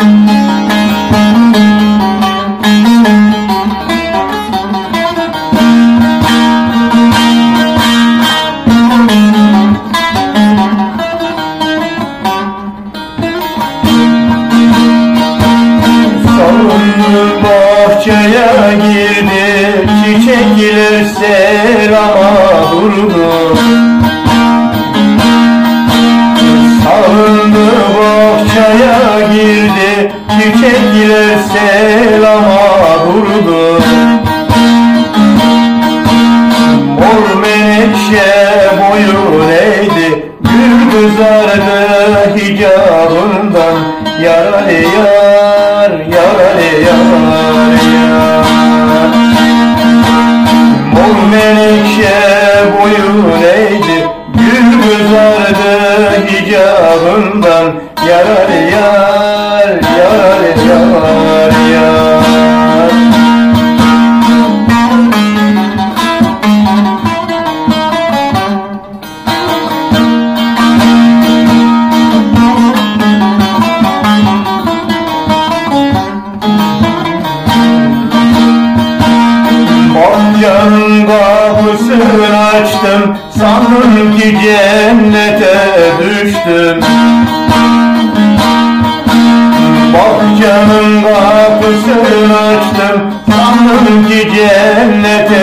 Thank you. çekilir serama vurdu. Sağındı bohçaya girdi. Çiçekler selama vurdu. Mor menekşe boyu Bahçenin kapısını açtım Sandım ki cennete düştüm. Bahçenin kapısını açtım Sandım ki cennete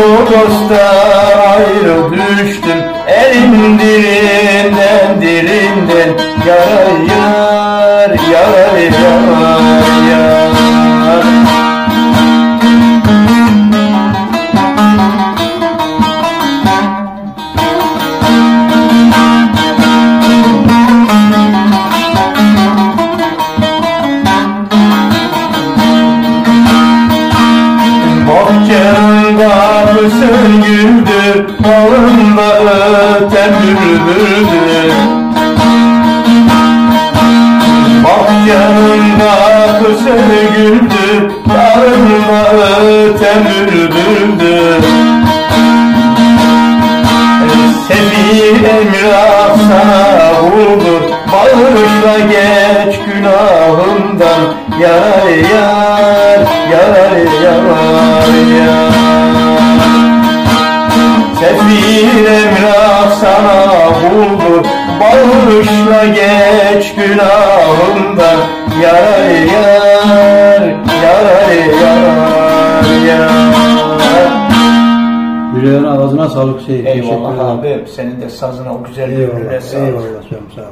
Dosttan ayrı düştüm Elin dilinden dilinden Yaralı yar, yaralı yar, öten bülbüldü Bahçenin kapısın güldü Bağında öten bülbüldü Sevil emrah sana vurdu Bağışla geç günahımdan. Yar yar, yar yar yar Sevil emrah sana vurdu Bağışla geç günahımdan Yar yar, yar yar yar Yüreğine ağzına sağlık şey. Teşekkür Eyvallah ederim. abi. Senin de sazına o güzel bir Eyvallah. sağlık. Eyvallah sağ ol.